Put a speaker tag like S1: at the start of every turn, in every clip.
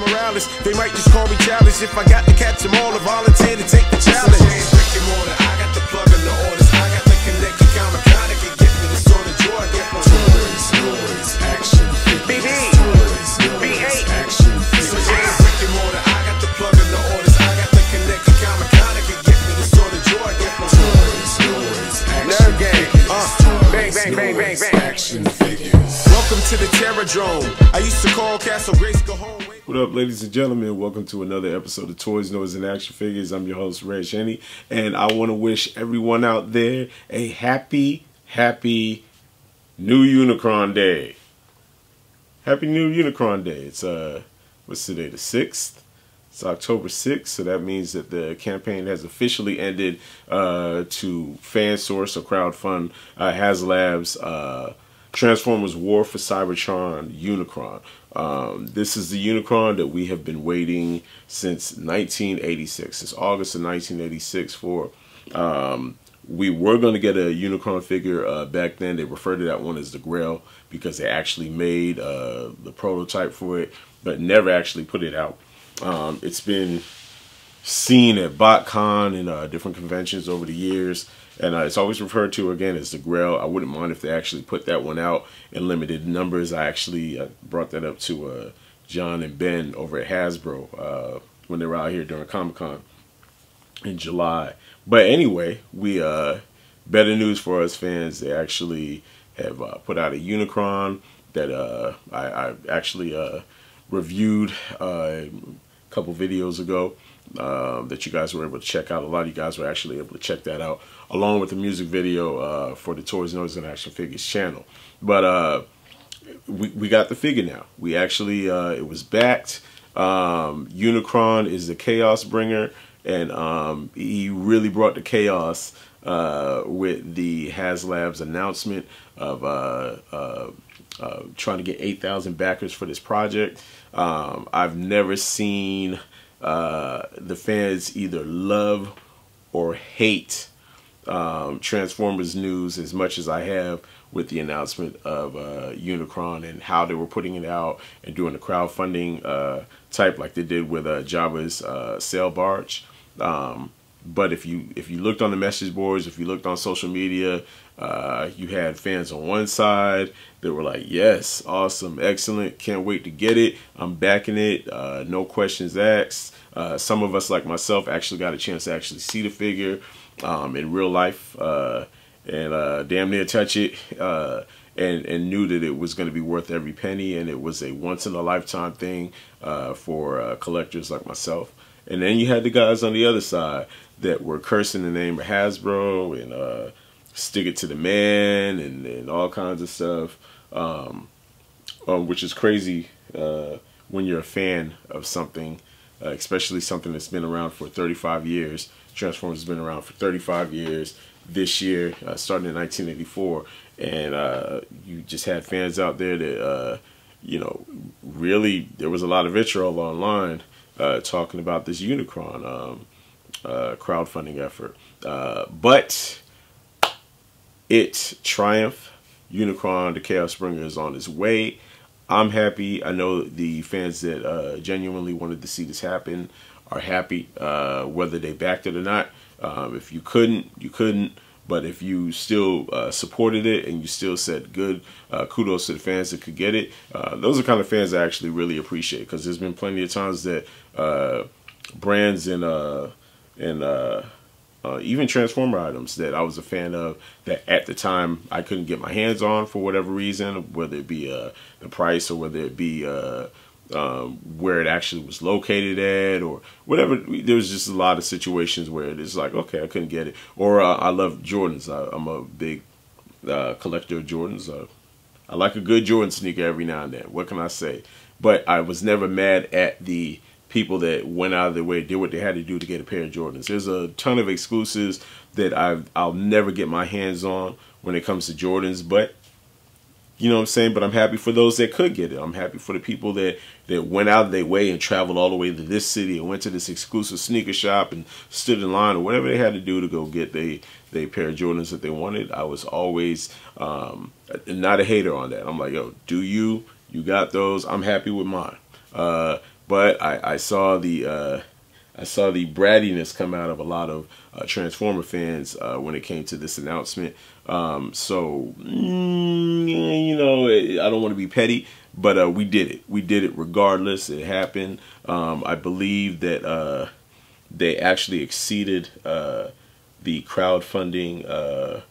S1: Morales. They might just call me if I got to catch them all volunteer to take the challenge. Rick and Morty, I got the plug and the orders. I got the connection, count mechanic and get me the sort of joy get from
S2: Toys, noise, action figures.
S1: BB.
S2: Toys, noise,
S1: B8.
S2: action figures.
S1: yeah, and Morty, I got the plug and the orders. I got the connection, count mechanic and get me the sort of joy get from
S2: Toys, noise, action figures.
S1: Uh, bang, bang, bang, bang, bang.
S2: Action figures.
S1: Welcome to the Terradrome. I used to call Castle Grace go home.
S3: What up, ladies and gentlemen? Welcome to another episode of Toys, Noise, and Action Figures. I'm your host, Regg Henny, and I want to wish everyone out there a happy, happy New Unicron Day. Happy New Unicron Day. It's uh, what's today? The sixth. It's October 6th, so that means that the campaign has officially ended uh, to fan source or crowdfund uh, HasLab's uh, Transformers War for Cybertron Unicron. Um, this is the Unicron that we have been waiting since 1986, since August of 1986 for. Um, we were going to get a Unicron figure uh, back then. They referred to that one as the Grail because they actually made uh, the prototype for it, but never actually put it out. Um, it's been seen at BotCon and uh, different conventions over the years, and uh, it's always referred to again as the Grail. I wouldn't mind if they actually put that one out in limited numbers. I actually uh, brought that up to uh, John and Ben over at Hasbro uh, when they were out here during Comic Con in July. But anyway, we uh, better news for us fans. They actually have uh, put out a Unicron that uh, I, I actually uh, reviewed uh, a couple videos ago um, that you guys were able to check out. A lot of you guys were actually able to check that out along with the music video uh, for the Toys, Noise, and Action Figures channel. But uh, we, we got the figure now. We actually, uh, it was backed. Um, Unicron is the Chaos Bringer, and um, he really brought the chaos uh, with the HasLab's announcement of uh, uh, uh, trying to get 8,000 backers for this project. Um, I've never seen uh, the fans either love or hate um, Transformers news as much as I have with the announcement of uh, Unicron and how they were putting it out and doing the crowdfunding uh, type like they did with uh, Jabba's uh, sail barge. Um, but if you if you looked on the message boards, if you looked on social media, uh, you had fans on one side that were like, "Yes, awesome, excellent, can't wait to get it. I'm backing it. Uh, no questions asked." Uh, some of us, like myself, actually got a chance to actually see the figure um, in real life uh, and uh, damn near touch it. And, and knew that it was going to be worth every penny, and it was a once in a lifetime thing for collectors like myself. And then you had the guys on the other side that were cursing the name of Hasbro and stick it to the man and, and all kinds of stuff, um, um, which is crazy uh, when you're a fan of something, uh, especially something that's been around for 35 years. Transformers has been around for 35 years. This year, uh, starting in 1984, and uh, you just had fans out there that, uh, you know, really there was a lot of vitriol online uh, talking about this Unicron um, uh, crowdfunding effort. Uh, but it triumphed. Unicron, the Chaos Bringer, is on its way. I'm happy. I know the fans that uh, genuinely wanted to see this happen are happy, uh, whether they backed it or not. Um, if you couldn't, you couldn't. But if you still uh, supported it and you still said good, uh, kudos to the fans that could get it. Uh, those are kind of fans I actually really appreciate because there's been plenty of times that uh, brands and uh, and uh, even Transformer items that I was a fan of that at the time I couldn't get my hands on for whatever reason, whether it be uh, the price or whether it be uh, um, where it actually was located at or whatever. There was just a lot of situations where it's like, okay, I couldn't get it. Or uh, I love Jordans. I, I'm a big uh, collector of Jordans. Uh, I like a good Jordan sneaker every now and then. What can I say? But I was never mad at the people that went out of their way, did what they had to do to get a pair of Jordans. There's a ton of exclusives that I've, I'll never get my hands on when it comes to Jordans, but you know what I'm saying? But I'm happy for those that could get it. I'm happy for the people that, that went out of their way and traveled all the way to this city and went to this exclusive sneaker shop and stood in line or whatever they had to do to go get they they pair of Jordans that they wanted. I was always um, not a hater on that. I'm like, yo, do you? You got those? I'm happy with mine. Uh, but I, I saw the uh, I saw the brattiness come out of a lot of uh, Transformer fans uh, when it came to this announcement. Um, so mm, you know, I don't want to be petty, but uh, we did it. We did it regardless. It happened. Um, I believe that uh, they actually exceeded uh, the crowdfunding uh,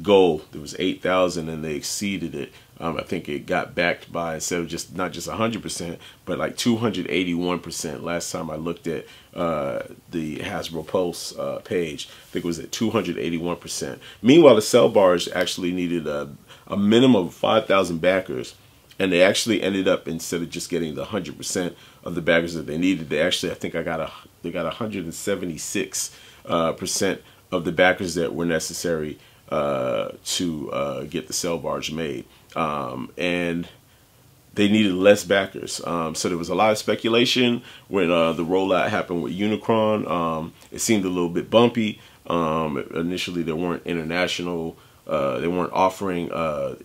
S3: goal. There was eight thousand, and they exceeded it. Um, I think it got backed by instead of just not just hundred percent, but like two hundred eighty-one percent. Last time I looked at uh, the Hasbro Pulse uh, page, I think it was at two hundred eighty-one percent. Meanwhile, the Cell Bars actually needed a, a minimum of five thousand backers, and they actually ended up instead of just getting the hundred percent of the backers that they needed, they actually I think I got a they got hundred and seventy-six uh, percent of the backers that were necessary uh, to uh, get the sail barge made. Um, and they needed less backers. Um, so there was a lot of speculation when uh, the rollout happened with Unicron. Um, it seemed a little bit bumpy. Um, initially, there weren't international. Uh, they weren't offering uh,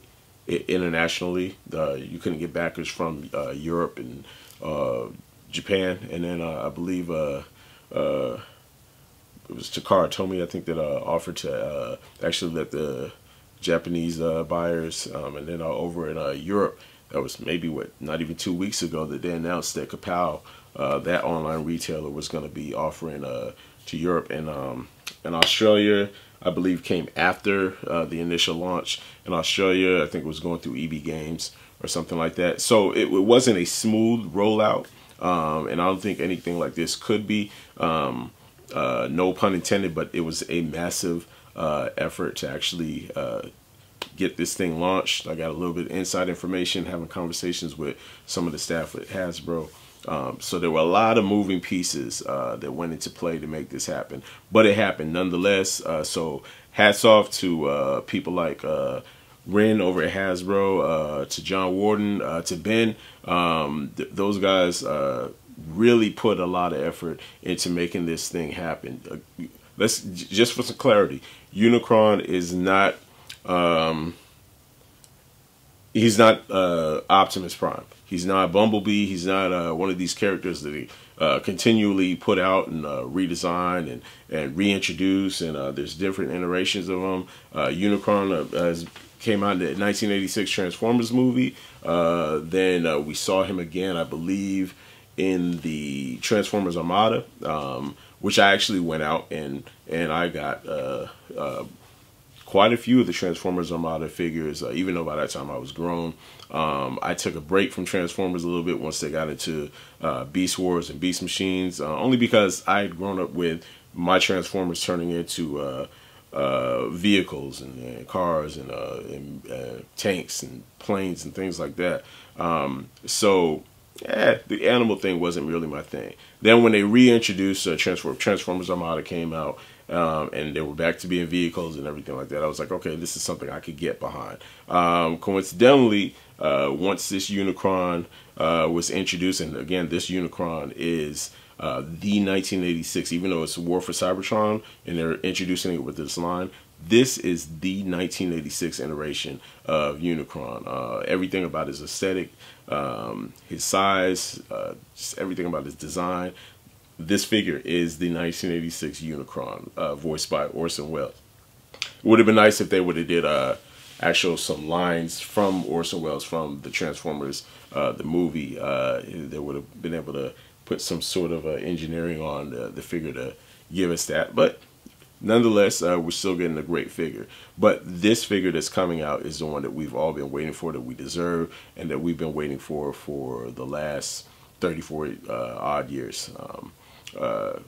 S3: internationally. you couldn't get backers from uh, Europe and uh, Japan, and then uh, I believe it was Takara Tomy, I think, that uh, offered to uh, actually let the Japanese uh, buyers, um, and then uh, over in uh, Europe, that was maybe what not even two weeks ago that they announced that Kapow, uh, that online retailer, was going to be offering to Europe and um, and Australia. I believe came after the initial launch in Australia. I think it was going through EB Games or something like that. So it, it wasn't a smooth rollout, um, and I don't think anything like this could be. Um, uh, no pun intended, but it was a massive uh, effort to actually uh, get this thing launched. I got a little bit of inside information, having conversations with some of the staff at Hasbro. Um, so there were a lot of moving pieces uh, that went into play to make this happen, but it happened nonetheless. Uh, so hats off to uh, people like Ren over at Hasbro, to John Warden, to Ben. Um, th those guys really put a lot of effort into making this thing happen. Uh, let's just for some clarity, Unicron is not um, he's not uh, Optimus Prime. He's not Bumblebee. He's not uh, one of these characters that he uh, continually put out and uh, redesign and, and reintroduce. And uh, there's different iterations of him. Uh, Unicron has came out in the 1986 Transformers movie. then we saw him again, I believe, in the Transformers Armada, um, which I actually went out and and I got uh, uh, quite a few of the Transformers Armada figures. Uh, even though by that time I was grown, um, I took a break from Transformers a little bit once they got into uh, Beast Wars and Beast Machines, uh, only because I had grown up with my Transformers turning into uh, uh, vehicles and, and, cars and, uh, and tanks and planes and things like that. Um, so yeah, the animal thing wasn't really my thing. Then when they reintroduced uh, Transform Transformers Armada came out, um, and they were back to being vehicles and everything like that, I was like, okay, this is something I could get behind. Um, coincidentally, uh, once this Unicron uh, was introduced, and again, this Unicron is uh, the 1986, even though it's War for Cybertron, and they're introducing it with this line. This is the 1986 iteration of Unicron. Uh, everything about his aesthetic, um, his size, uh, just everything about his design. This figure is the 1986 Unicron, uh, voiced by Orson Welles. It would have been nice if they would have did uh, actual some lines from Orson Welles from the Transformers, uh, the movie. Uh, they would have been able to put some sort of uh, engineering on the, the figure to give us that. But nonetheless, uh, we're still getting a great figure. But this figure that's coming out is the one that we've all been waiting for, that we deserve, and that we've been waiting for for the last 34 uh, odd years. Um, uh,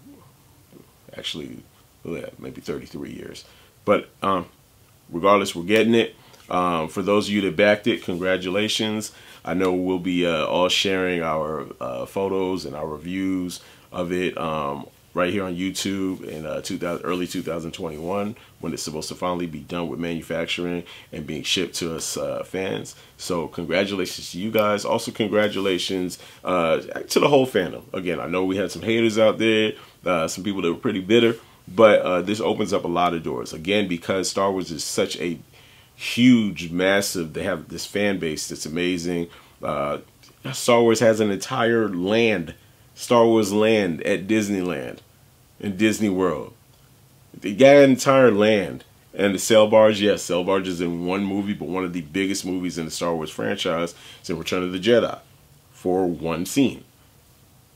S3: actually, yeah, maybe 33 years. But um, regardless, we're getting it. Um, for those of you that backed it, congratulations. I know we'll be uh, all sharing our uh, photos and our reviews of it um, right here on YouTube in uh, 2000, early 2021 when it's supposed to finally be done with manufacturing and being shipped to us uh, fans. So congratulations to you guys. Also congratulations uh, to the whole fandom. Again, I know we had some haters out there, uh, some people that were pretty bitter, but uh, this opens up a lot of doors. Again, because Star Wars is such a huge, massive, they have this fan base that's amazing. Uh, Star Wars has an entire land Star Wars land at Disneyland and Disney World. They got an entire land. And the sail barge, yes, sail barge is in one movie, but one of the biggest movies in the Star Wars franchise is in Return of the Jedi for one scene.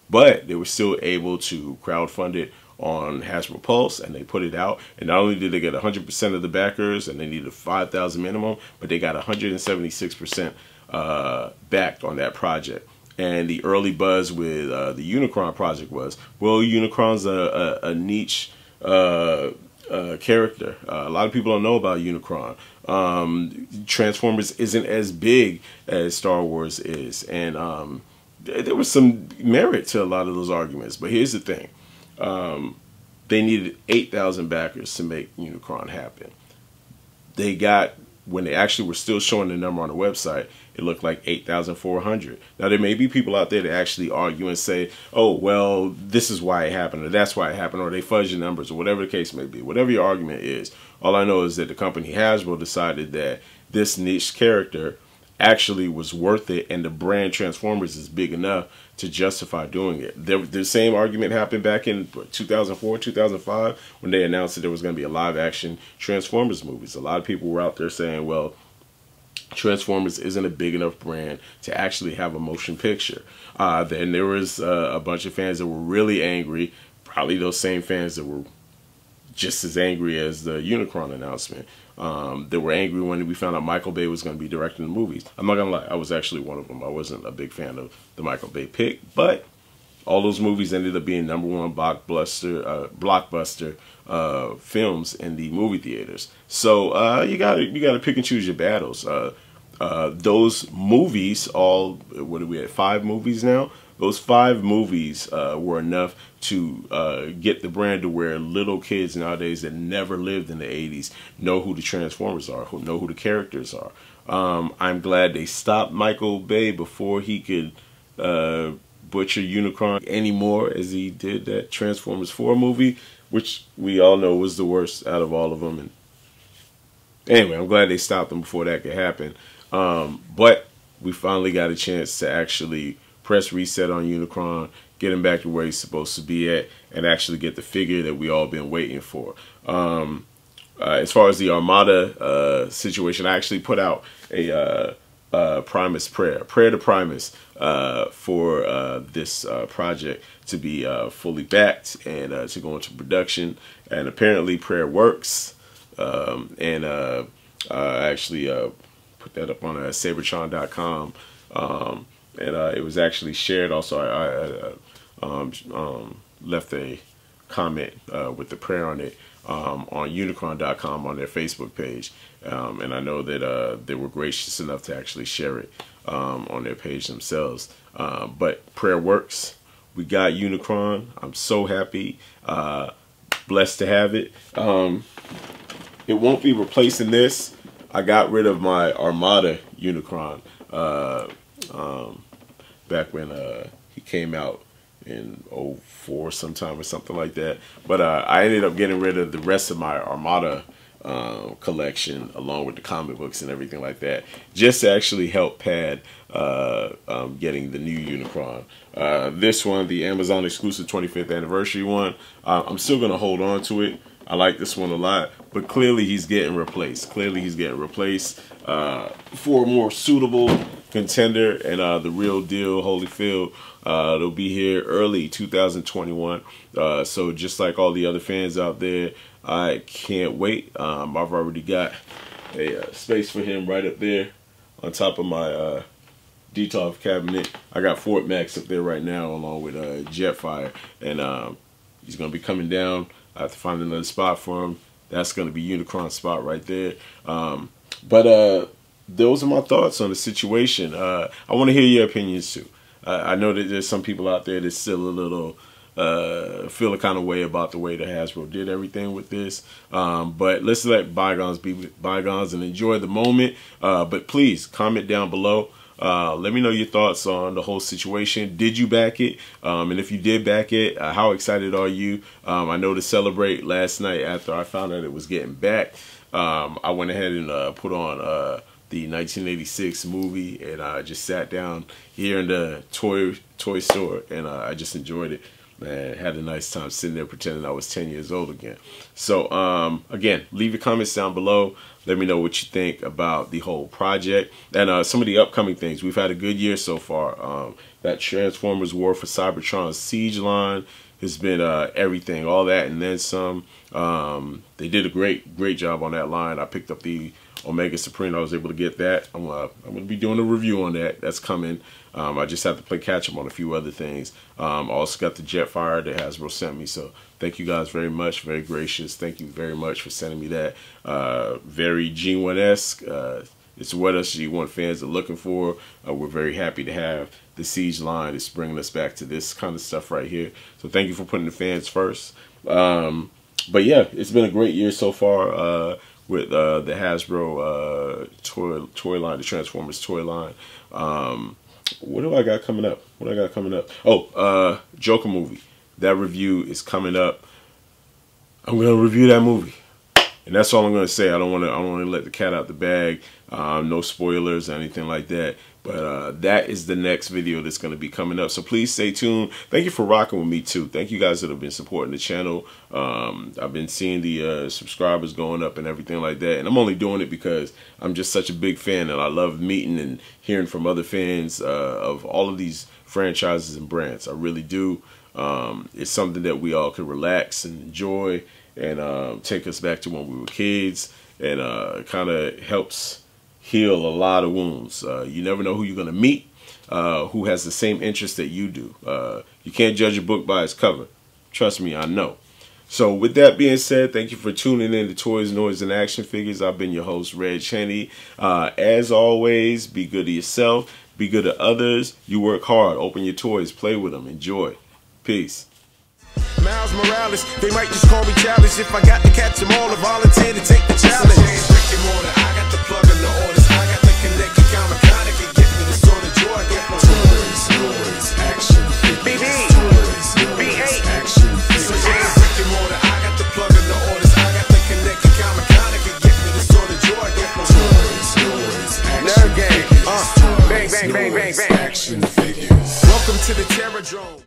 S3: But they were still able to crowdfund it on Hasbro Pulse and they put it out. And not only did they get 100% of the backers and they needed 5,000 minimum, but they got 176% uh, backed on that project. And the early buzz with uh, the Unicron project was, well, Unicron's a, a, a niche uh, uh, character. Uh, a lot of people don't know about Unicron. Um, Transformers isn't as big as Star Wars is, and um, th- there was some merit to a lot of those arguments. But here's the thing: um, they needed eight thousand backers to make Unicron happen. They got when they actually were still showing the number on the website, it looked like 8,400. Now, there may be people out there that actually argue and say, oh, well, this is why it happened, or that's why it happened, or they fudge the numbers, or whatever the case may be. Whatever your argument is, all I know is that the company Hasbro decided that this niche character actually was worth it, and the brand Transformers is big enough to justify doing it. The, the same argument happened back in 2004, 2005, when they announced that there was going to be a live action Transformers movies. A lot of people were out there saying, well, Transformers isn't a big enough brand to actually have a motion picture. Uh, then there was uh, a bunch of fans that were really angry, probably those same fans that were just as angry as the Unicron announcement. Um, they were angry when we found out Michael Bay was going to be directing the movies. I'm not gonna lie, I was actually one of them. I wasn't a big fan of the Michael Bay pick, but all those movies ended up being number one blockbuster uh, blockbuster uh, films in the movie theaters. So uh, you got to you got to pick and choose your battles. Uh, uh, those movies, all what are we at? Five movies now. Those five movies uh, were enough to get the brand to where little kids nowadays that never lived in the '80s know who the Transformers are, who know who the characters are. Um, I'm glad they stopped Michael Bay before he could butcher Unicron anymore as he did that Transformers 4 movie, which we all know was the worst out of all of them. And anyway, I'm glad they stopped him before that could happen. Um, but we finally got a chance to actually press reset on Unicron, get him back to where he's supposed to be at, and actually get the figure that we all been waiting for. Um, uh, as far as the Armada uh, situation, I actually put out a uh, uh, Primus prayer, prayer to Primus uh, for uh, this project to be fully backed and to go into production. And apparently, prayer works. Um, and I actually put that up on uh, Seibertron.com. Um, and it was actually shared. Also, I, I um, um, left a comment with the prayer on it um, on Unicron.com on their Facebook page. Um, and I know that uh, they were gracious enough to actually share it um, on their page themselves. Uh, but prayer works. We got Unicron. I'm so happy. Uh, blessed to have it. Um, it won't be replacing this. I got rid of my Armada Unicron uh, um, back when uh, he came out in 04 sometime or something like that. But uh, I ended up getting rid of the rest of my Armada uh, collection along with the comic books and everything like that, just to actually help pad uh, um, getting the new Unicron. Uh, this one, the Amazon exclusive 25th anniversary one, uh, I'm still going to hold on to it. I like this one a lot, but clearly he's getting replaced. Clearly he's getting replaced uh, for a more suitable contender and uh, the real deal Holyfield. Uh, they'll be here early 2021. Uh, so just like all the other fans out there, I can't wait. Um, I've already got a uh, space for him right up there on top of my uh, Detolf cabinet. I got Fort Max up there right now along with uh, Jetfire. And um, he's going to be coming down. I have to find another spot for him. That's going to be Unicron spot right there. Um, but uh, those are my thoughts on the situation. Uh, I want to hear your opinions too. Uh, I know that there's some people out there that's still a little uh, feel a kind of way about the way that Hasbro did everything with this. Um, but let's let bygones be bygones and enjoy the moment. Uh, but please comment down below. Uh, let me know your thoughts on the whole situation. Did you back it? Um, and if you did back it, uh, how excited are you? Um, I know to celebrate last night after I found out it was getting back, um, I went ahead and uh, put on uh, the 1986 movie, and I just sat down here in the toy toy store, and uh, I just enjoyed it. Man, had a nice time sitting there pretending I was 10 years old again. So, um, again, leave your comments down below. Let me know what you think about the whole project and uh, some of the upcoming things. We've had a good year so far. Um, that Transformers War for Cybertron Siege line has been uh, everything, all that and then some. Um, they did a great, great job on that line. I picked up the Omega Supreme. I was able to get that. I'm, uh, I'm to be doing a review on that. That's coming. Um, I just have to play catch up on a few other things. Um, I also got the Jetfire that Hasbro sent me. So thank you guys very much. Very gracious. Thank you very much for sending me that. Uh, very G1-esque. Uh, it's what us G1 fans are looking for. Uh, we're very happy to have the Siege line. It's bringing us back to this kind of stuff right here. So thank you for putting the fans first. Um, but yeah, it's been a great year so far uh, with uh, the Hasbro uh, toy toy line, the Transformers toy line. Um, what do I got coming up? What do I got coming up? Oh, uh, Joker movie. That review is coming up. I'm gonna review that movie, and that's all I'm gonna say. I don't want to. I don't want to let the cat out the bag. Um, no spoilers or anything like that. But uh, that is the next video that's going to be coming up. So please stay tuned. Thank you for rocking with me too. Thank you guys that have been supporting the channel. Um, I've been seeing the uh, subscribers going up and everything like that. And I'm only doing it because I'm just such a big fan and I love meeting and hearing from other fans uh, of all of these franchises and brands. I really do. Um, it's something that we all can relax and enjoy and uh, take us back to when we were kids. And uh, kind of helps heal a lot of wounds. Uh, you never know who you're going to meet uh, who has the same interest that you do. Uh, you can't judge a book by its cover. Trust me, I know. So with that being said, thank you for tuning in to Toys, Noise, and Action Figures. I've been your host, Regg Henny. Uh, as always, be good to yourself. Be good to others. You work hard. Open your toys. Play with them. Enjoy. Peace.
S1: Miles Morales, they might just call me challenge if I got to catch them all. I volunteer to take the challenge. Brick and mortar, I got the plug the orders. I got the connect, mechanic and get me the sort of joy I get from
S2: Toys, noise, action.
S1: BB.
S2: Toys, noise,
S1: B8.
S2: action
S1: So yeah, brick and mortar, I got the plug and the orders. I got the connect, you count mechanic and get me the sort of joy I get from
S2: Toys, noise, action
S1: Nerve
S2: figures.
S1: Uh, bang, bang, bang, bang, bang.
S2: action figures.
S1: Welcome to the Terror Drone.